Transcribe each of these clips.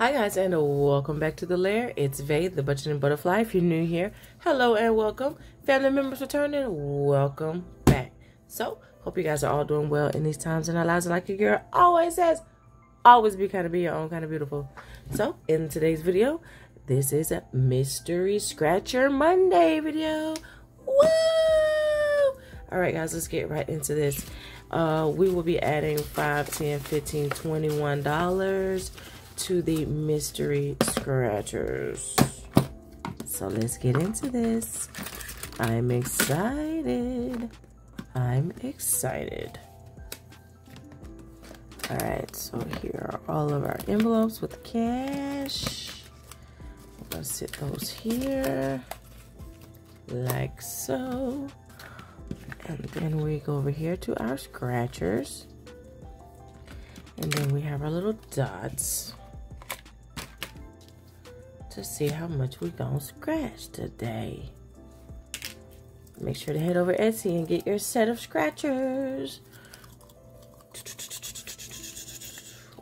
Hi guys and welcome back to the lair. It's Vay, the Budgeting Butterfly. If you're new here, hello and welcome. Family members returning, welcome back. So, hope you guys are all doing well in these times in our lives. like your girl always says, always be kind of be your own kind of beautiful. So, in today's video, this is a Mystery Scratcher Monday video. Woo! Alright guys, let's get right into this. Uh, we will be adding 5 10 15 21 dollars to the mystery scratchers. So let's get into this. I'm excited. I'm excited. All right, so here are all of our envelopes with cash. I'm gonna sit those here like so. And then we go over here to our scratchers. And then we have our little dots to see how much we gonna scratch today. Make sure to head over Etsy and get your set of scratchers.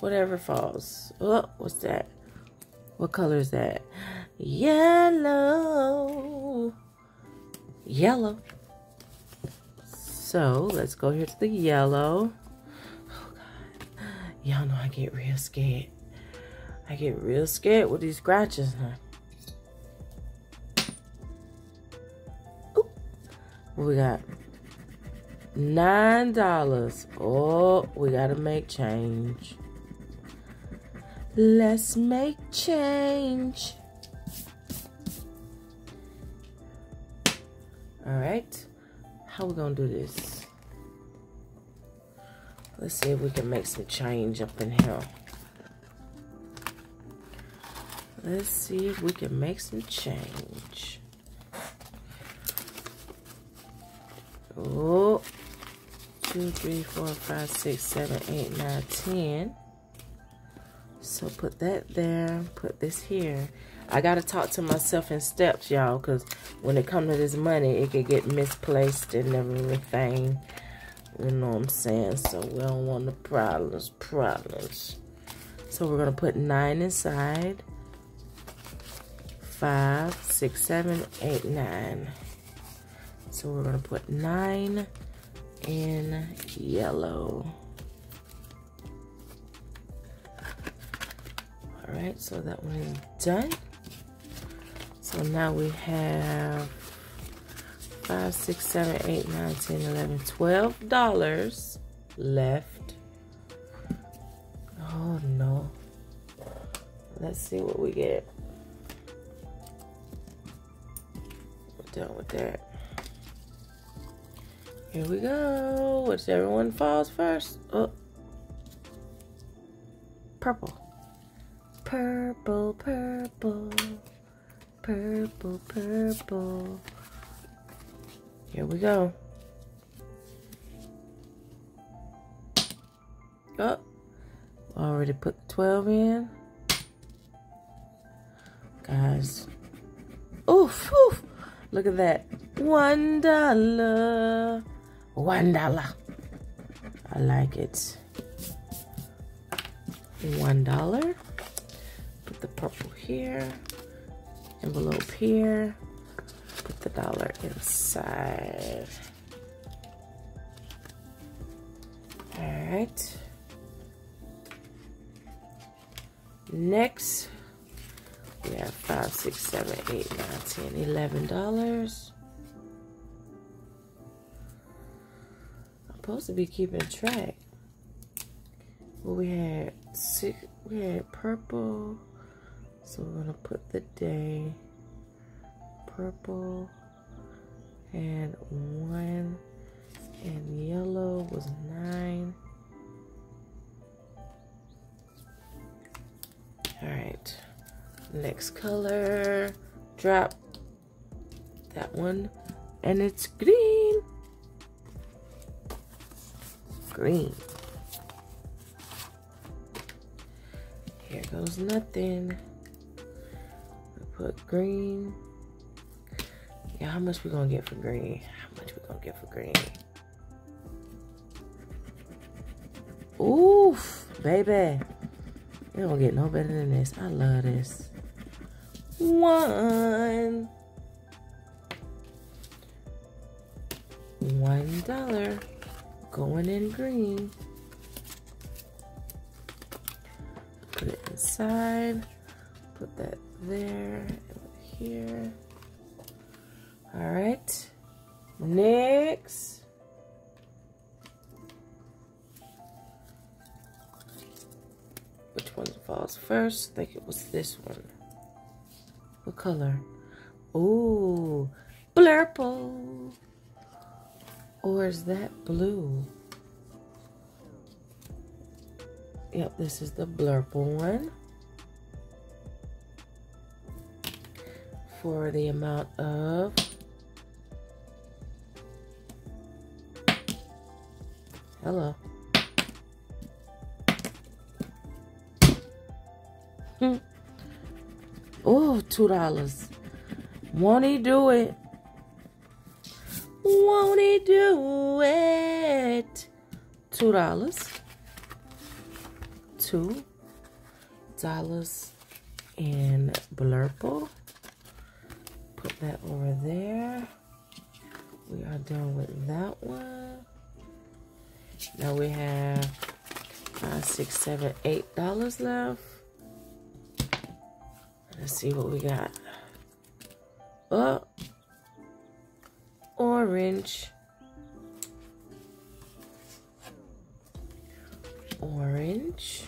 Whatever falls. Oh, what's that? What color is that? Yellow. Yellow. So, let's go here to the yellow. Oh, God. Y'all know I get real scared. I get real scared with these scratches. Huh? What we got? Nine dollars. Oh, we gotta make change. Let's make change. All right. How we gonna do this? Let's see if we can make some change up in here. Let's see if we can make some change. Oh, two, three, four, five, six, seven, eight, nine, ten. So put that there, put this here. I gotta talk to myself in steps, y'all, because when it comes to this money, it could get misplaced and everything. You know what I'm saying? So we don't want the problems, problems. So we're gonna put nine inside five, six, seven, eight, nine. So we're gonna put nine in yellow. All right, so that one is done. So now we have five, six, seven, eight, nine, ten, eleven, twelve dollars left. Oh no. Let's see what we get. Done with that. Here we go. Whichever one falls first. Oh. Purple. Purple, purple. Purple, purple. Here we go. Oh. Already put the 12 in. Guys. Oof, oof. Look at that. One dollar. One dollar. I like it. One dollar. Put the purple here. Envelope here. Put the dollar inside. All right. Next, five, six, seven, eight, nine, ten, eleven dollars. I'm supposed to be keeping track. Well, we had six. We had purple, so we're gonna put the day. Purple and one, and yellow was nine. All right. Next color, drop that one, and it's green. Green. Here goes nothing. Put green. Yeah, how much we gonna get for green? How much we gonna get for green? Oof, baby. It don't get no better than this. I love this. One. One dollar going in green. Put it inside. Put that there here. All right. Next. Which one falls first? I think it was this one. What color? Ooh, blurple. Or is that blue? Yep, this is the blurple one. For the amount of Hello. Oh, two dollars. Won't he do it? Won't he do it? Two dollars. Two dollars in blurple. Put that over there. We are done with that one. Now we have five, six, seven, eight dollars left. Let's see what we got. Oh, orange. Orange.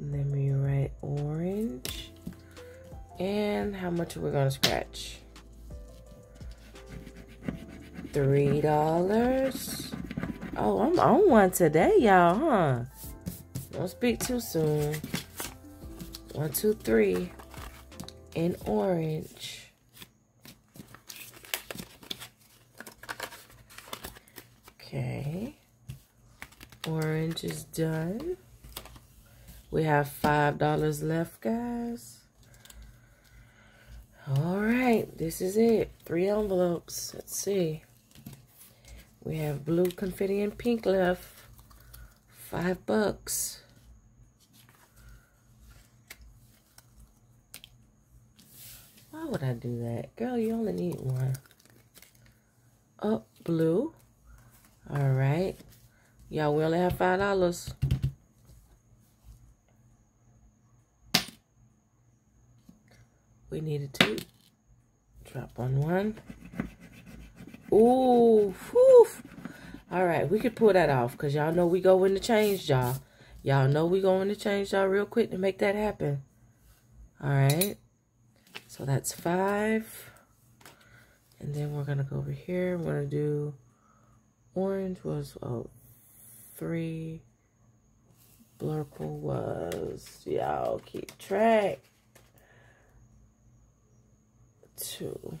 Let me write orange. And how much are we going to scratch? Three dollars. Oh, I'm on one today, y'all, huh? Don't speak too soon. One, two, three. In orange. Okay. Orange is done. We have $5 left, guys. All right, this is it. Three envelopes. Let's see. We have blue confetti and pink left. Five bucks. Why would I do that? Girl, you only need one. Oh, blue. All right. Y'all, we only have five dollars. We needed two. Drop on one. Ooh, whew. All right, we could pull that off because y'all know we go in the change, y'all. Y'all know we go in the change, y'all, real quick to make that happen. All right. So that's five. And then we're going to go over here. We're going to do orange was, oh, three. Blurple was, y'all keep track. Two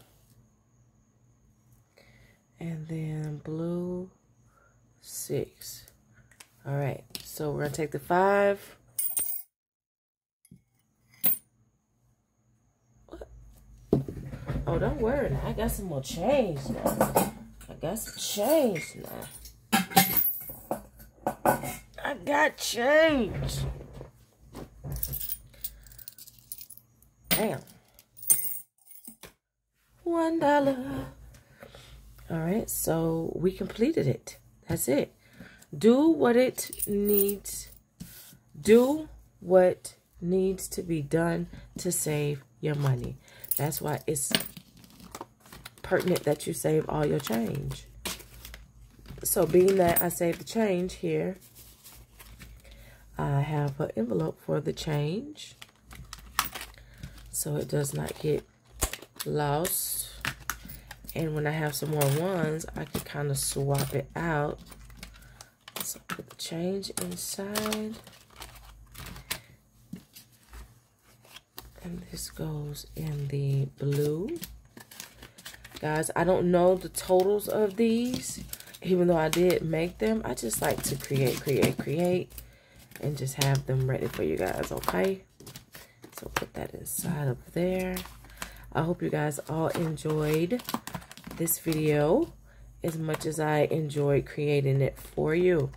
and then blue six all right so we're gonna take the five oh don't worry i got some more change now i got some change now i got change damn one dollar all right, so we completed it. That's it. Do what it needs. Do what needs to be done to save your money. That's why it's pertinent that you save all your change. So being that I saved the change here, I have an envelope for the change. So it does not get lost and when I have some more ones, I can kind of swap it out. So put the change inside. And this goes in the blue. Guys, I don't know the totals of these. Even though I did make them, I just like to create, create, create. And just have them ready for you guys, okay? So put that inside of there. I hope you guys all enjoyed this video as much as I enjoyed creating it for you.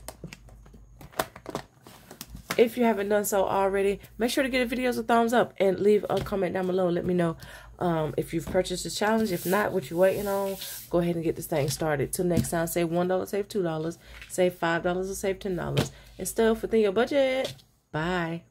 if you haven't done so already, make sure to give the videos a thumbs up and leave a comment down below. Let me know um, if you've purchased the challenge. If not, what you're waiting on, go ahead and get this thing started. Till next time, save $1, save $2, save $5, or save $10. And still within your budget. Bye.